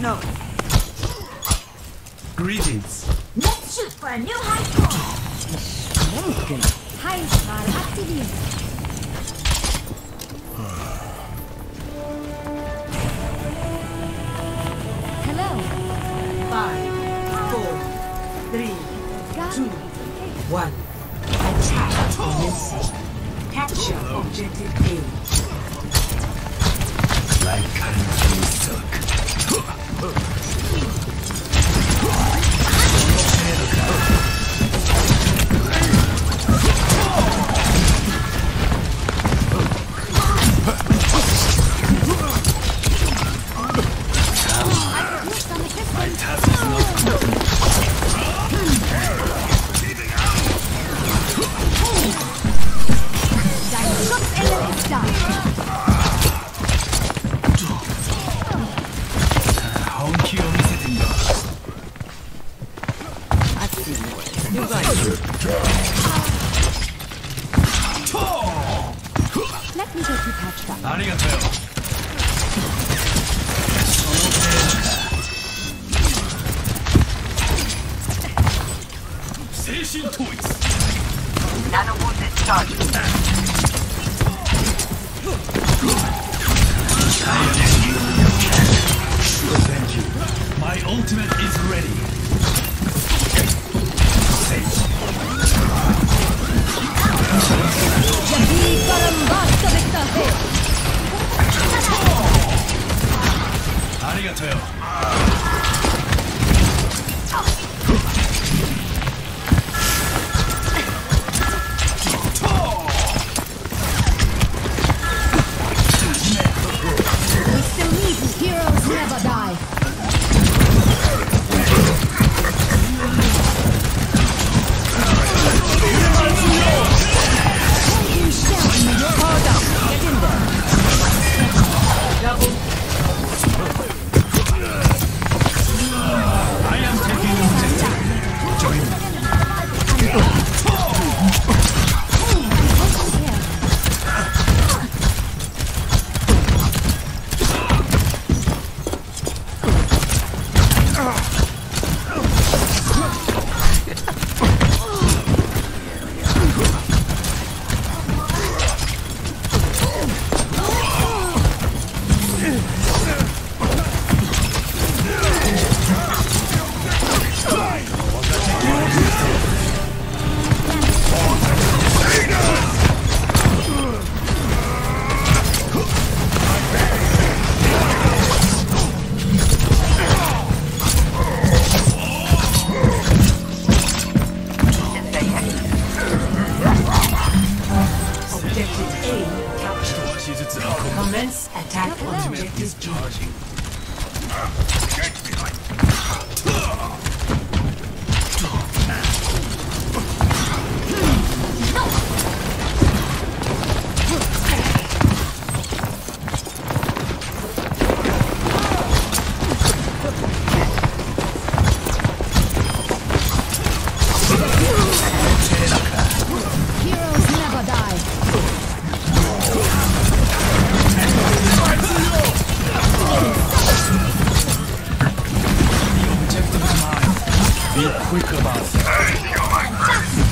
No. Greetings. Let's shoot for a new high point. High star activated. Five, four, three, two, one. Attack commencing. Capture objective A. Like unto silk. Huh. Let me get you patched up. ありがとう。精神統一ナノボンデスチャージ 같아요. はこ Commence attack objective B. charging. Heroes Be quick about it.